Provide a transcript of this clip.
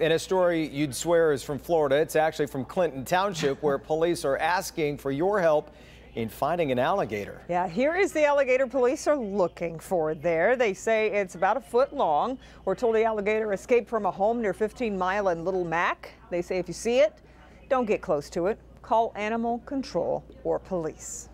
In a story you'd swear is from Florida, it's actually from Clinton Township, where police are asking for your help in finding an alligator. Yeah, here is the alligator police are looking for there. They say it's about a foot long. We're told the alligator escaped from a home near 15 Mile and Little Mack. They say if you see it, don't get close to it. Call animal control or police.